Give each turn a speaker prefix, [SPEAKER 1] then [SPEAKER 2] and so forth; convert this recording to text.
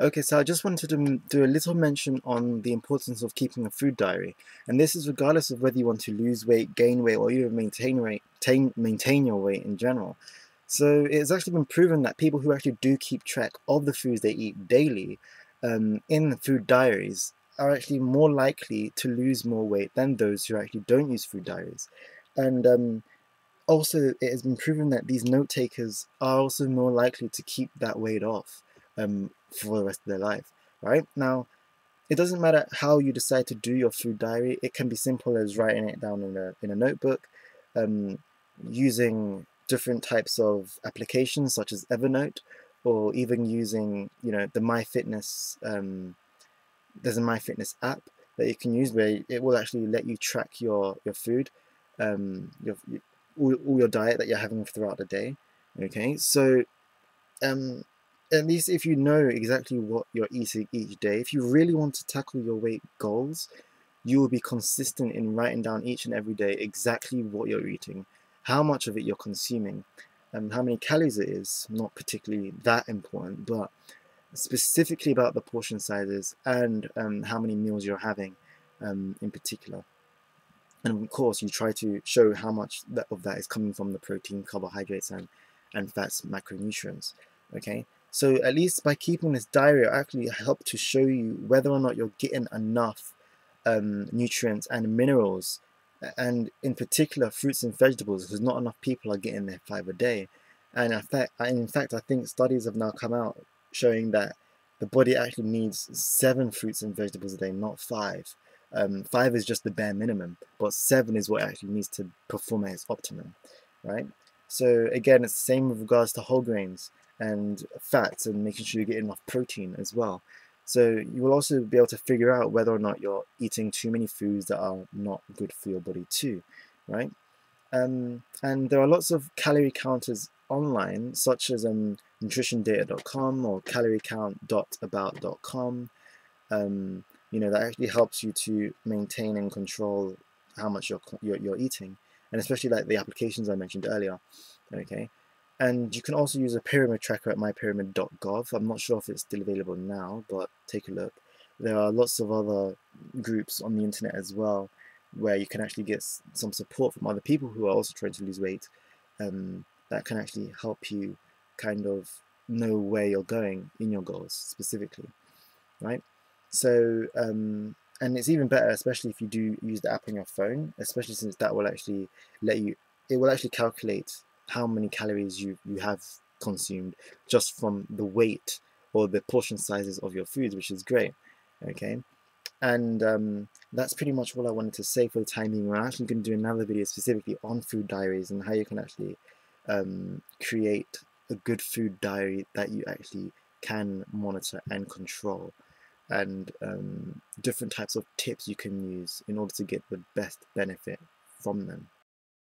[SPEAKER 1] Okay, so I just wanted to do a little mention on the importance of keeping a food diary, and this is regardless of whether you want to lose weight, gain weight, or even maintain weight, maintain your weight in general. So it's actually been proven that people who actually do keep track of the foods they eat daily um, in food diaries are actually more likely to lose more weight than those who actually don't use food diaries. And um, also, it has been proven that these note takers are also more likely to keep that weight off um, for the rest of their life, right? Now, it doesn't matter how you decide to do your food diary. It can be simple as writing it down in a in a notebook, um, using different types of applications such as Evernote, or even using you know the MyFitness. Um, there's a MyFitness app that you can use where it will actually let you track your your food, um, your, all, all your diet that you're having throughout the day. Okay, so um, at least if you know exactly what you're eating each day, if you really want to tackle your weight goals, you will be consistent in writing down each and every day exactly what you're eating, how much of it you're consuming, and how many calories it is. Not particularly that important, but specifically about the portion sizes and um, how many meals you're having um, in particular. And of course, you try to show how much of that is coming from the protein, carbohydrates, and, and fats, macronutrients. Okay, so at least by keeping this diary, it actually help to show you whether or not you're getting enough um, nutrients and minerals, and in particular fruits and vegetables, because not enough people are getting their five a day. And in fact, in fact, I think studies have now come out showing that the body actually needs seven fruits and vegetables a day, not five. Um, five is just the bare minimum, but seven is what actually needs to perform at its optimum, right? So again, it's the same with regards to whole grains and fats and making sure you get enough protein as well. So you will also be able to figure out whether or not you're eating too many foods that are not good for your body too, right? Um, and there are lots of calorie counters online, such as um, nutritiondata.com or caloriecount.about.com. Um, you know that actually helps you to maintain and control how much you're, you're, you're eating, and especially like the applications I mentioned earlier. Okay, and you can also use a pyramid tracker at mypyramid.gov. I'm not sure if it's still available now, but take a look. There are lots of other groups on the internet as well where you can actually get some support from other people who are also trying to lose weight um, that can actually help you kind of know where you're going in your goals specifically, right? So, um, and it's even better, especially if you do use the app on your phone, especially since that will actually let you, it will actually calculate how many calories you, you have consumed just from the weight or the portion sizes of your foods, which is great. Okay. And um, that's pretty much all I wanted to say for the time being. We're actually going to do another video specifically on food diaries and how you can actually um, create a good food diary that you actually can monitor and control and um, different types of tips you can use in order to get the best benefit from them.